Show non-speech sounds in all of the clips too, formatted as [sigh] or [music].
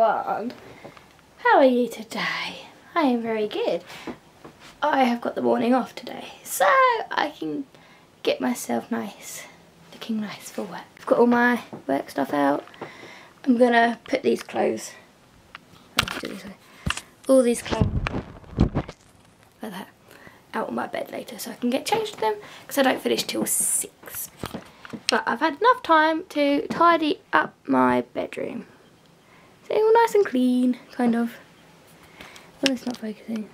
everyone. How are you today? I am very good. I have got the morning off today, so I can get myself nice, looking nice for work. I've got all my work stuff out. I'm gonna put these clothes, all these clothes, like that, out on my bed later so I can get changed to them because I don't finish till six. But I've had enough time to tidy up my bedroom. All nice and clean, kind of. Well, it's not focusing.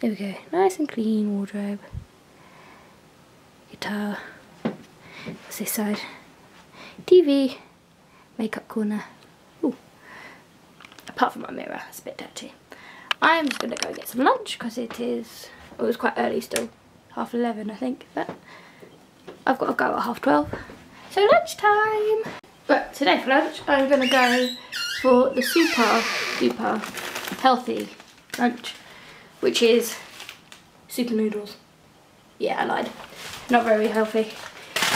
There we go. Nice and clean wardrobe. Guitar. What's this side? TV. Makeup corner. Ooh. Apart from my mirror, it's a bit dirty. I'm just going to go get some lunch because it is, well, it was quite early still. Half 11 I think. But I've got to go at half 12. So lunchtime. But today for lunch I'm going to go for the super, super healthy lunch. Which is super noodles. Yeah, I lied. Not very healthy.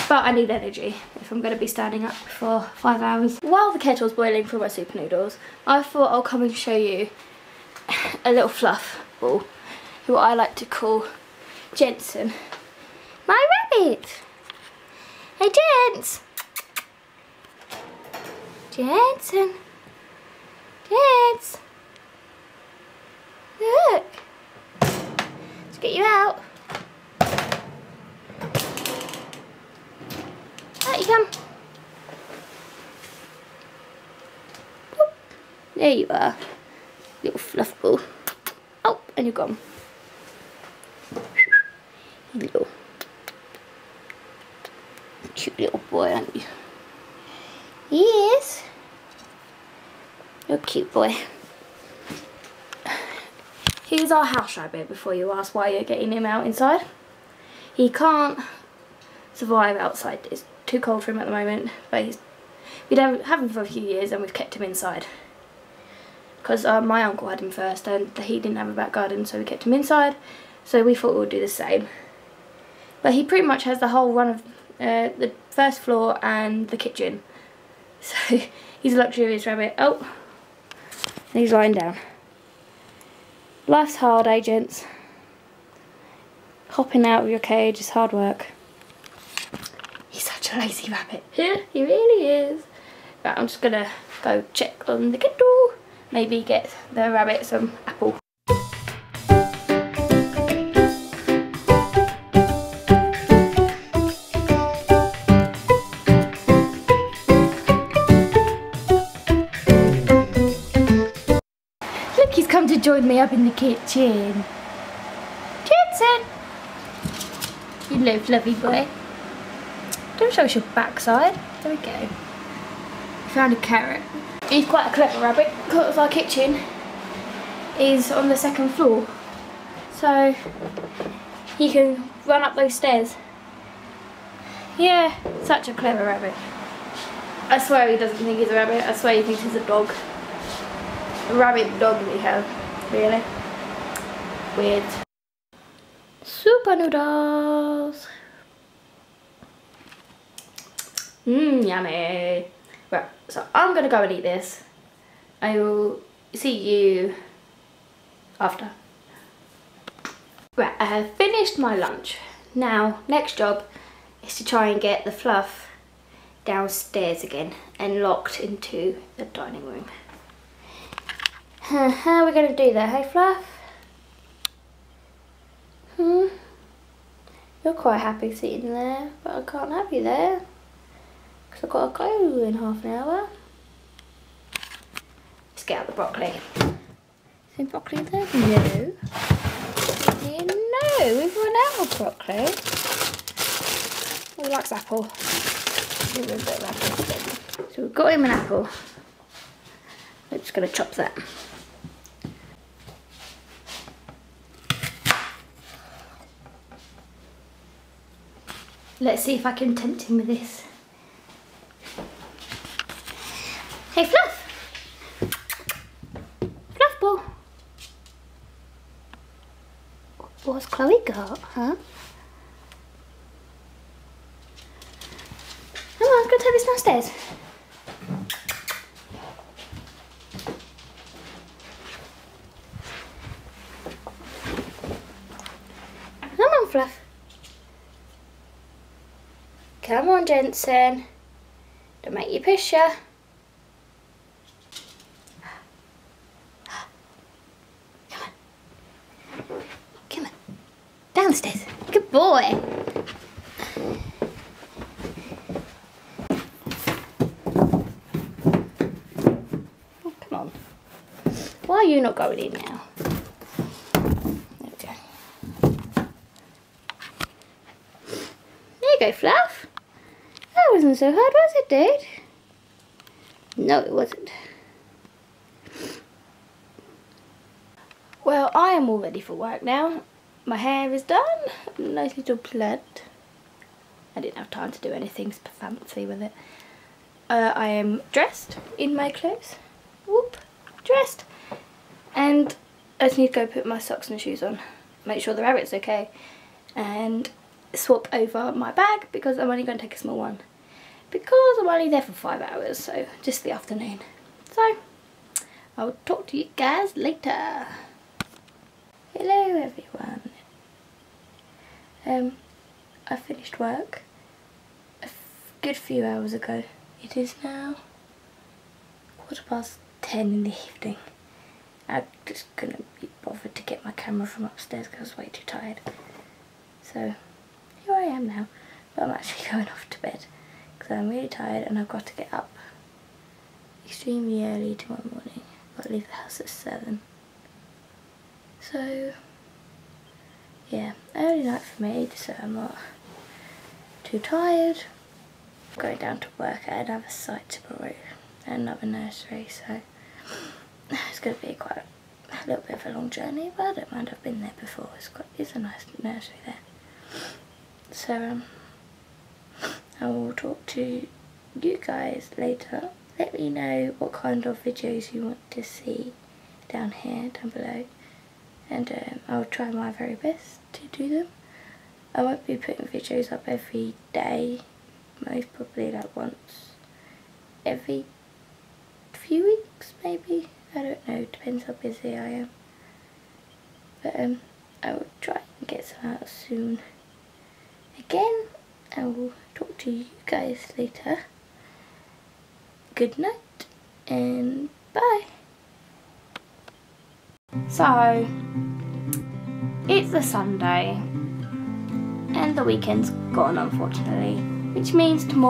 But I need energy if I'm going to be standing up for five hours. While the kettle's boiling for my super noodles, I thought I'll come and show you a little fluff ball, who I like to call Jensen. My rabbit! Hey Jens! Jensen! Jens! Look! Let's get you out. Out you come. There you are. Little fluff ball. Oh, and you're gone. Little cute little boy, aren't you? Yes. You're a cute boy. Here's our house rabbit before you ask why you're getting him out inside. He can't survive outside. It's too cold for him at the moment, but he's, we'd have, have him for a few years and we've kept him inside. Because uh, my uncle had him first and he didn't have a back garden, so we kept him inside. So we thought we'd do the same. But he pretty much has the whole run of uh, the first floor and the kitchen. So [laughs] he's a luxurious rabbit. Oh, and he's lying down. Life's hard, agents. Hopping out of your cage is hard work. He's such a lazy rabbit. he really is. Right, I'm just gonna go check on the kettle. Maybe get the rabbit some apple. Join me up in the kitchen. Jensen! You little fluffy boy. Don't show us your backside. There we go. Found a carrot. He's quite a clever rabbit because our kitchen is on the second floor. So he can run up those stairs. Yeah, such a clever rabbit. I swear he doesn't think he's a rabbit. I swear he thinks he's a dog A rabbit dog we have, really. Weird. Super noodles. Mmm, yummy. Right, so I'm gonna go and eat this. I will see you after. Right, I have finished my lunch. Now, next job is to try and get the fluff downstairs again and locked into the dining room. How are we going to do that, hey Fluff? Hmm? You're quite happy sitting there, but I can't have you there. Because I've got to go in half an hour. Let's get out the broccoli. Is broccoli there? No. No, we've run out of broccoli. He likes apple. So we've got him an apple. We're just going to chop that. Let's see if I can tempt him with this. Hey Fluff! Fluff ball! What's Chloe got, huh? Come on, go take this downstairs. Fluff. Come on, Jensen. Don't make you push. Come on. Come on. Downstairs. Good boy. Oh, come on. Why are you not going in now? There we go. There you go, Fluff. Wasn't so hard, was it, Dad? No, it wasn't. Well, I am all ready for work now. My hair is done, nice little plait. I didn't have time to do anything fancy with it. Uh, I am dressed in my clothes. Whoop, dressed. And I just need to go put my socks and shoes on. Make sure the rabbit's okay. And swap over my bag because I'm only going to take a small one. Because I'm only there for five hours, so just the afternoon. So, I'll talk to you guys later. Hello everyone. Um, I finished work a good few hours ago. It is now quarter past ten in the evening. I just couldn't be bothered to get my camera from upstairs because I was way too tired. So here I am now, but I'm actually [laughs] going off to bed because I'm really tired and I've got to get up extremely early tomorrow morning. I've got to leave the house at seven. So yeah, early night for me, so I'm not too tired. I'm going down to work i at another site tomorrow, another nursery, so [sighs] it's going to be quite a little bit of a long journey, but I don't mind, I've been there before, it's, quite, it's a nice nursery there. So um, I will talk to you guys later. Let me know what kind of videos you want to see down here, down below and um, I'll try my very best to do them. I won't be putting videos up every day, most probably like once every few weeks maybe, I don't know, depends how busy I am. But um, I will try and get some out soon. Again, I will talk to you guys later. Good night and bye. So, it's a Sunday and the weekend's gone unfortunately, which means tomorrow